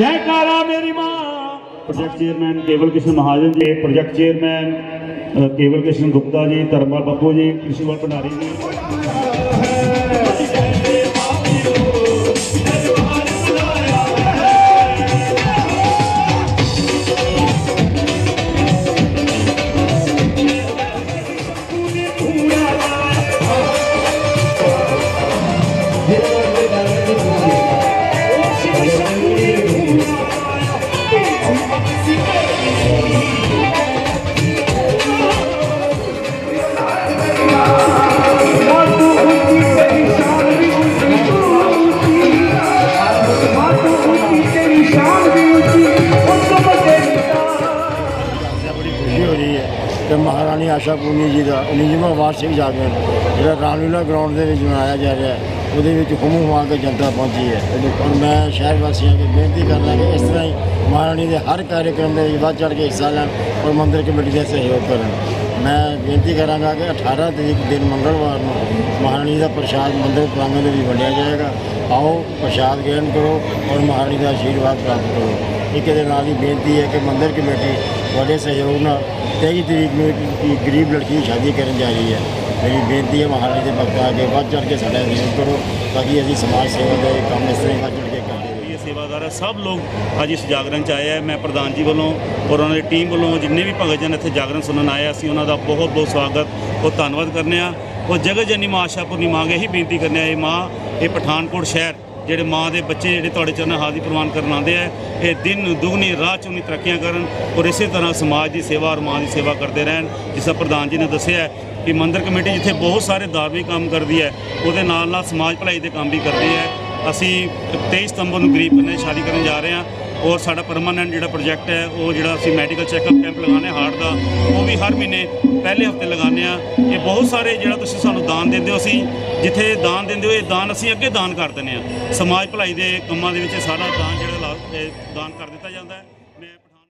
ਜੈਕਾਰਾ ਮੇਰੀ ਮਾਂ। Project chairman ਕੇਵਲ ਕਿਸ਼ਨ ਮਹਾਜਨ ਜੀ। ਪ੍ਰੋਜੈਕਟ ਚੇਅਰਮੈਨ ਕੇਵਲ ਕਿਸ਼ਨ ਗੁਪਤਾ ਜੀ, ਧਰਮਪਾਲ ਬੱਬੂ ਜੀ, ਕ੍ਰਿਸ਼ੀਵਾਲ ਭੰਡਾਰੀ ਜੀ। ਰਹੀ ਮਹਾਰਾਣੀ ਆਸ਼ਾ ਪੂਨੀ ਜੀ ਦਾ 19ਵਾਂ ਵਾਰਸ਼ਿਕ ਜਾਗਰਣ, ਜਿਹੜਾ ਰਾਮਲੀਲਾ ਗਰਾਊਂਡ ਦੇ ਵਿੱਚ ਮਨਾਇਆ ਜਾ ਰਿਹਾ ਹੈ, ਉਹਦੇ ਵਿੱਚ ਹੁਮ ਹੁਆ ਕੇ ਜਨਤਾ ਪਹੁੰਚੀ ਹੈ। ਔਰ ਮੈਂ ਸ਼ਹਿਰ ਵਾਸੀਆਂ ਨੂੰ ਬੇਨਤੀ ਕਰਦਾ ਕਿ ਇਸ ਤਰ੍ਹਾਂ ਹੀ ਮਹਾਰਾਣੀ ਦੇ ਹਰ ਕਾਰਜਕ੍ਰਮ ਦੇ ਵਿੱਚ ਵੱਧ ਚੜ੍ਹ ਕੇ ਹਿੱਸਾ ਲੈਣ ਔਰ ਮੰਦਿਰ ਕਮੇਟੀ ਦਾ ਸਹਿਯੋਗ ਕਰਨ। ਮੈਂ ਬੇਨਤੀ ਕਰਾਂਗਾ ਕਿ 18 ਤਰੀਕ ਦਿਨ ਮੰਗਲਵਾਰ ਨੂੰ ਮਹਾਰਾਣੀ ਦਾ ਪ੍ਰਸ਼ਾਦ ਮੰਦਿਰ ਪ੍ਰਾਂਗਣ ਦੇ ਵਿੱਚ ਵੰਡਿਆ ਜਾਏਗਾ। ਆਓ, ਪ੍ਰਸ਼ਾਦ ਗ੍ਰਹਿਣ ਕਰੋ ਔਰ ਮਹਾਰਾਣੀ ਦਾ ਆਸ਼ੀਰਵਾਦ ਪ੍ਰਾਪਤ ਕਰੋ। ਇੱਕ ਦੇ ਨਾਲ ਹੀ ਬੇਨਤੀ ਹੈ ਕਿ ਮੰਦਿਰ ਕਮੇਟੀ ਤੁਹਾਡੇ ਸਹਿਯੋਗ ਨਾਲ 23 ਤਰੀਕ ਨੂੰ ਇੱਕ ਗਰੀਬ ਲੜਕੀ ਦੀ ਸ਼ਾਦੀ ਕਰਨ ਜਾ ਰਹੀ ਹੈ। ਮੇਰੀ ਬੇਨਤੀ ਹੈ ਮਹਾਰਾਣੀ ਦੇ ਭਗਤਾਂ ਅੱਗੇ ਵੱਧ ਚੜ੍ਹ ਕੇ ਸਾਡਾ ਸਹਿਯੋਗ ਕਰੋ ਤਾਂ ਕਿ ਅਸੀਂ ਸਮਾਜ ਸੇਵਾ ਦਾ ਕੰਮ ਇਸ ਤਰ੍ਹਾਂ ਹੀ ਵੱਧ ਚੜ੍ਹ ਕੇ ਕਰਦੇ ਰਹੀਏ। ਇਹ ਸੇਵਾਦਾਰ ਹੈ ਸਭ ਲੋਕ ਅੱਜ ਇਸ ਜਾਗਰਣ ਚ ਆਏ ਹੈ ਮੈਂ ਪ੍ਰਧਾਨ ਜੀ ਵੱਲੋਂ ਔਰ ਉਹਨਾਂ ਦੀ ਟੀਮ ਵੱਲੋਂ ਜਿੰਨੇ ਵੀ ਭਗਤ ਜਨ ਇੱਥੇ ਜਾਗਰਣ ਸੁਣਨ ਆਏ ਅਸੀਂ ਉਹਨਾਂ ਦਾ ਬਹੁਤ ਬਹੁਤ ਸਵਾਗਤ ਔਰ ਧੰਨਵਾਦ ਕਰਨੇ ਆ। ਔਰ ਜਗਤ ਜਨੀ ਮਾਂ ਆਸ਼ਾਪੁਰਨੀ ਮਾਂ ਅੱਗੇ ਹੀ ਬੇਨਤੀ ਕਰਨੇ ਆ, ਇਹ ਮਾਂ ਇਹ ਪਠਾਨਕੋਟ ਸ਼ਹਿਰ ਜਿਹੜੇ ਮਾਂ ਦੇ ਬੱਚੇ ਜਿਹੜੇ ਤੁਹਾਡੇ ਚਰਨਾਂ ਹਾਜ਼ਰੀ ਪ੍ਰਵਾਨ ਕਰਨ ਆਉਂਦੇ ਆ, ਇਹ ਦਿਨ ਦੁਗਣੀ ਰਾਤ ਚੁਗਣੀ ਤਰੱਕੀਆਂ ਕਰਨ ਔਰ ਇਸੇ ਤਰ੍ਹਾਂ ਸਮਾਜ ਦੀ ਸੇਵਾ ਔਰ ਮਾਂ ਦੀ ਸੇਵਾ ਕਰਦੇ ਰਹਿਣ, ਜਿਸ ਤਰ੍ਹਾਂ ਪ੍ਰਧਾਨ ਜੀ ਨੇ ਦੱਸਿਆ ਕਿ ਮੰਦਰ ਕਮੇਟੀ ਜਿੱਥੇ ਬਹੁਤ ਸਾਰੇ ਧਾਰਮਿਕ ਕੰਮ ਕਰਦੀ ਹੈ, ਉਹਦੇ ਨਾਲ ਨਾਲ ਸਮਾਜ ਭਲਾਈ ਦੇ ਕੰਮ ਵੀ ਕਰਦੀ ਹੈ। ਅਸੀਂ 23 ਸਤੰਬਰ ਨੂੰ ਗਰੀਬ ਕन्या ਦੀ ਸ਼ਾਦੀ ਕਰਨ ਜਾ ਰਹੇ ਹਾਂ। ਔਰ ਸਾਡਾ ਪਰਮਾਨੈਂਟ ਜਿਹੜਾ ਪ੍ਰੋਜੈਕਟ ਹੈ, ਉਹ ਜਿਹੜਾ ਅਸੀਂ ਮੈਡੀਕਲ ਚੈੱਕਅਪ ਕੈਂਪ ਲਗਾਉਂਦੇ ਹਾਂ ਹਾਰਟ ਦਾ, ਉਹ ਵੀ ਹਰ ਮਹੀਨੇ ਪਹਿਲੇ ਹਫ਼ਤੇ ਲਗਾਉਂਦੇ ਹਾਂ। ਇਹ ਬਹੁਤ ਸਾਰੇ ਜਿਹੜਾ ਤੁਸੀਂ ਸਾਨੂੰ ਦਾਨ ਦਿੰਦੇ ਹੋ, ਅਸੀਂ ਜਿੱਥੇ ਦਾਨ ਦਿੰਦੇ ਹੋ, ਇਹ ਦਾਨ ਅਸੀਂ ਅੱਗੇ ਦਾਨ ਕਰ ਦਿੰਦੇ ਹਾਂ। ਸਮਾਜ ਭਲਾਈ ਦੇ ਕੰਮਾਂ ਦੇ ਵਿੱਚ ਸਾਰਾ ਦਾਨ ਜਿਹੜਾ ਲਾ- ਦਾਨ ਕਰ ਦਿੱਤਾ ਜਾਂਦਾ ਹੈ।